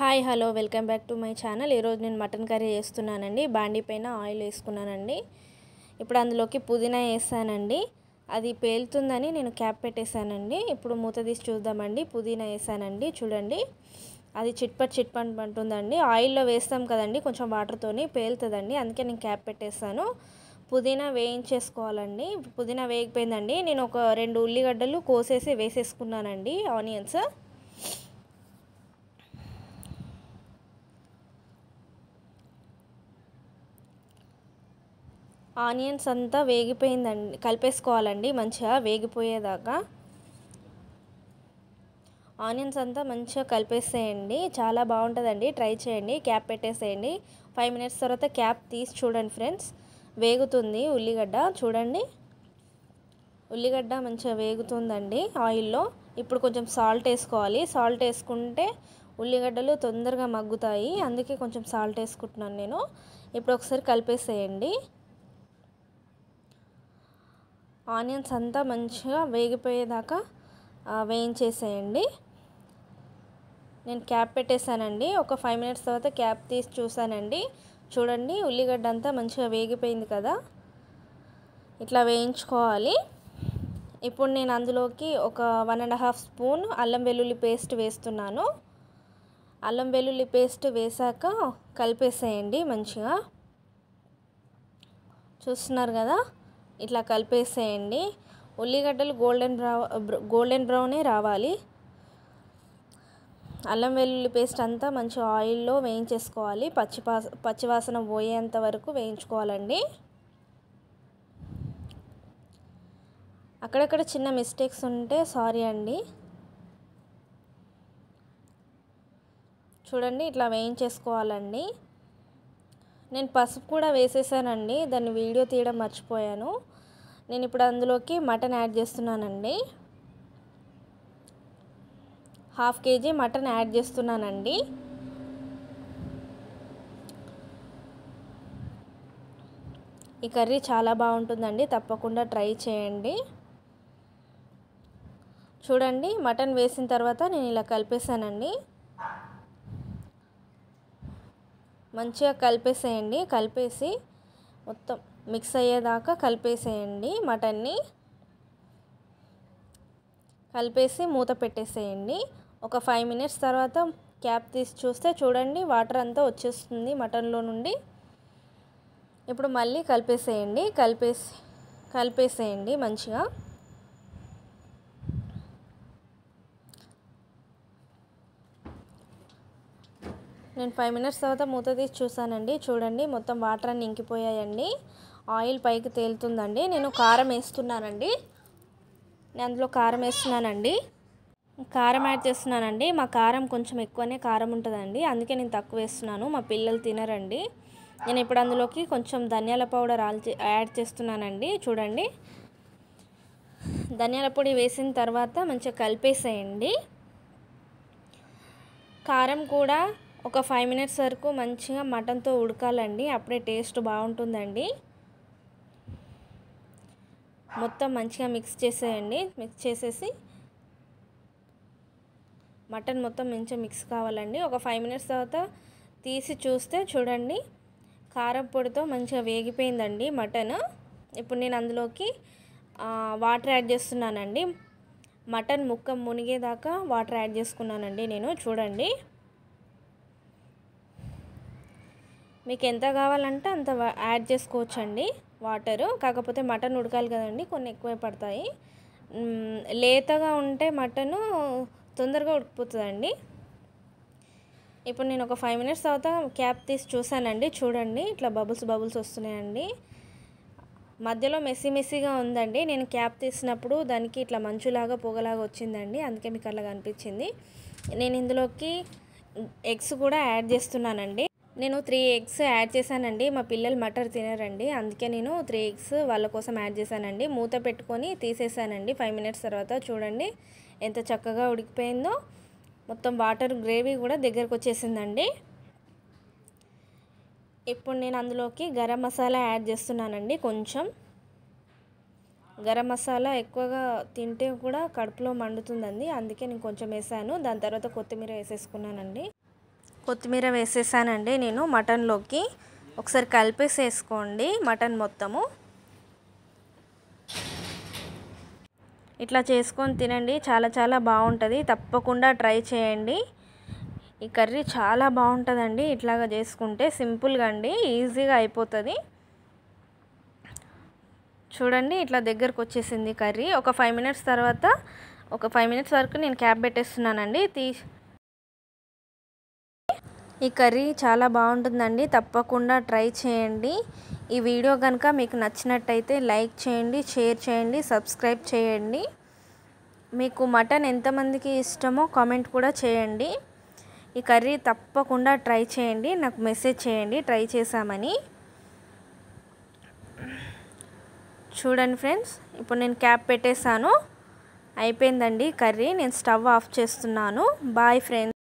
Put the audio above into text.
Hi hello welcome back to my channel. ఈరోజు నేను mutton curry చేస్తున్నానండి. బాండీ పైన ఆయిల్ వేసుకున్నానండి. ఇప్పుడు అందులోకి పుదీనా వేసానండి. అది పేలుతుందని నేను క్యాప్ పెట్టేశానండి. ఇప్పుడు మూత తీసి చూద్దామండి. పుదీనా వేసానండి చూడండి. అది చిట్పట్ చిట్పట్ అంటుందండి. ఆయిల్లో వేస్తాం కదండి కొంచెం వాటర్తోని పేలుతుందండి. అందుకే నేను క్యాప్ పెట్టేస్తాను పుదీనా వేయించేసుకోవాలండి. పుదీనా వేగిపోయిందండి. నేను ఒక రెండు ఉల్లిగడ్డలు కోసేసి వేసేసుకున్నానండి ఆనియన్స్. ఆనియన్స్ అంతా వేగిపోయిందండి కలిపేసుకోవాలండి మంచిగా వేగిపోయేదాకా. ఆనియన్స్ అంతా మంచిగా కలిపేసేయండి చాలా బాగుంటుందండి. ట్రై చేయండి క్యాప్ పెట్టేసేయండి. ఫైవ్ మినిట్స్ తర్వాత క్యాప్ తీసి చూడండి ఫ్రెండ్స్. వేగుతుంది ఉల్లిగడ్డ చూడండి. ఉల్లిగడ్డ మంచిగా వేగుతుందండి ఆయిల్లో. ఇప్పుడు కొంచెం సాల్ట్ వేసుకోవాలి. సాల్ట్ వేసుకుంటే ఉల్లిగడ్డలు తొందరగా మగ్గుతాయి. అందుకే కొంచెం సాల్ట్ వేసుకుంటున్నాను నేను. ఇప్పుడు ఒకసారి కలిపేసేయండి. ఆనియన్స్ అంతా మంచిగా వేగిపోయేదాకా వేయించేసేయండి. నేను క్యాప్ పెట్టేశానండి. ఒక ఫైవ్ మినిట్స్ తర్వాత క్యాప్ తీసి చూసానండి చూడండి ఉల్లిగడ్డ అంతా మంచిగా వేగిపోయింది కదా. ఇట్లా వేయించుకోవాలి. ఇప్పుడు నేను అందులోకి ఒక వన్ అండ్ హాఫ్ స్పూన్ అల్లం వెల్లుల్లి పేస్ట్ వేస్తున్నాను. అల్లం వెల్లుల్లి పేస్ట్ వేసాక కలిపేసేయండి మంచిగా. చూస్తున్నారు కదా? ఇట్లా కలిపేసేయండి. ఉల్లిగడ్డలు గోల్డెన్ బ్రౌ గోల్డెన్ బ్రౌనే రావాలి. అల్లం వెల్లుల్లి పేస్ట్ అంతా మంచి ఆయిల్లో వేయించేసుకోవాలి. పచ్చిపా పచ్చివాసన పోయేంత వరకు వేయించుకోవాలండి. అక్కడక్కడ చిన్న మిస్టేక్స్ ఉంటే సారీ అండి. చూడండి ఇట్లా వేయించేసుకోవాలండి. నేను పసుపు కూడా వేసేసానండి దాన్ని వీడియో తీయడం మర్చిపోయాను. నేను ఇప్పుడు అందులోకి మటన్ యాడ్ చేస్తున్నానండి. హాఫ్ కేజీ మటన్ యాడ్ చేస్తున్నానండి. ఈ కర్రీ చాలా బాగుంటుందండి తప్పకుండా ట్రై చేయండి. చూడండి మటన్ వేసిన తర్వాత నేను ఇలా కలిపేసానండి మంచిగా కలిపేసేయండి. కలిపేసి మొత్తం మిక్స్ అయ్యేదాకా కలిపేసేయండి మటన్ని. కలిపేసి మూత పెట్టేసేయండి. ఒక ఫైవ్ మినిట్స్ తర్వాత క్యాప్ తీసి చూస్తే చూడండి వాటర్ అంతా వచ్చేస్తుంది మటన్లో నుండి. ఇప్పుడు మళ్ళీ కలిపేసేయండి. కలిపేసి కలిపేసేయండి మంచిగా. నేను ఫైవ్ మినిట్స్ తర్వాత మూత తీసి చూసానండి చూడండి మొత్తం వాటర్ అన్నీ ఇంకిపోయాయండి. ఆయిల్ పైకి తేలుతుందండి. నేను కారం వేస్తున్నానండి. నేను అందులో కారం వేస్తున్నానండి. కారం యాడ్ చేస్తున్నానండి. మా కారం కొంచెం ఎక్కువనే కారం ఉంటుందండి. అందుకే నేను తక్కువ వేస్తున్నాను. మా పిల్లలు తినరండి. నేను ఇప్పుడు అందులోకి కొంచెం ధనియాల పౌడర్ యాడ్ చేస్తున్నానండి. చూడండి. ధనియాల పొడి వేసిన తర్వాత మంచిగా కలిపేసేయండి. కారం కూడా ఒక ఫైవ్ మినిట్స్ వరకు మంచిగా మటన్తో ఉడకాలండి. అప్పుడే టేస్ట్ బాగుంటుందండి. మొత్తం మంచిగా మిక్స్ చేసేయండి. మిక్స్ చేసేసి మటన్ మొత్తం మంచిగా మిక్స్ కావాలండి. ఒక ఫైవ్ మినిట్స్ తర్వాత తీసి చూస్తే చూడండి కారం పొడితో మంచిగా వేగిపోయిందండి మటన్. ఇప్పుడు నేను అందులోకి వాటర్ యాడ్ చేస్తున్నానండి. మటన్ ముక్క మునిగేదాకా వాటర్ యాడ్ చేసుకున్నానండి నేను. చూడండి. మీకు ఎంత కావాలంటే అంత యాడ్ చేసుకోవచ్చండి వాటరు. కాకపోతే మటన్ ఉడకాలి కదండి కొన్ని ఎక్కువే పడతాయి. లేతగా ఉంటే మటను తొందరగా ఉడికిపోతుందండి. ఇప్పుడు నేను ఒక ఫైవ్ మినిట్స్ తర్వాత క్యాప్ తీసి చూసానండి చూడండి. ఇట్లా బబుల్స్ బబుల్స్ వస్తున్నాయండి. మధ్యలో మెస్సీ మెస్సీగా ఉందండి. నేను క్యాప్ తీసినప్పుడు దానికి ఇట్లా మంచులాగా పొగలాగా వచ్చిందండి. అందుకే మీకు అలా కనిపించింది. నేను ఇందులోకి ఎగ్స్ కూడా యాడ్ చేస్తున్నానండి. నేను త్రీ ఎగ్స్ యాడ్ చేశానండి. మా పిల్లలు మటర్ తినరండి. అందుకే నేను త్రీ ఎగ్స్ వాళ్ళ కోసం యాడ్ చేశానండి. మూత పెట్టుకొని తీసేసానండి ఫైవ్ మినిట్స్ తర్వాత చూడండి ఎంత చక్కగా ఉడికిపోయిందో. మొత్తం వాటర్ గ్రేవీ కూడా దగ్గరకు వచ్చేసిందండి. ఇప్పుడు నేను అందులోకి గరం మసాలా యాడ్ చేస్తున్నానండి కొంచెం. గరం మసాలా ఎక్కువగా తింటే కూడా కడుపులో మండుతుందండి. అందుకే నేను కొంచెం వేసాను. దాని తర్వాత కొత్తిమీర వేసేసుకున్నానండి. కొత్తిమీర వేసేసానండి నేను మటన్లోకి. ఒకసారి కలిపేసేసుకోండి మటన్ మొత్తము. ఇట్లా చేసుకొని తినండి చాలా చాలా బాగుంటుంది. తప్పకుండా ట్రై చేయండి. ఈ కర్రీ చాలా బాగుంటుందండి. ఇట్లాగా చేసుకుంటే సింపుల్గా అండి ఈజీగా అయిపోతుంది. చూడండి ఇట్లా దగ్గరకు వచ్చేసింది కర్రీ. ఒక ఫైవ్ మినిట్స్ తర్వాత ఒక ఫైవ్ మినిట్స్ వరకు నేను క్యాప్ పెట్టేస్తున్నానండి. తీ ఈ కర్రీ చాలా బాగుంటుందండి. తప్పకుండా ట్రై చేయండి. ఈ వీడియో కనుక మీకు నచ్చినట్టయితే లైక్ చేయండి షేర్ చేయండి సబ్స్క్రైబ్ చేయండి. మీకు మటన్ ఎంతమందికి ఇష్టమో కామెంట్ కూడా చేయండి. ఈ కర్రీ తప్పకుండా ట్రై చేయండి. నాకు మెసేజ్ చేయండి ట్రై చేశామని. చూడండి ఫ్రెండ్స్ ఇప్పుడు నేను క్యాప్ పెట్టేశాను. అయిపోయిందండి కర్రీ. నేను స్టవ్ ఆఫ్ చేస్తున్నాను. Bye friends.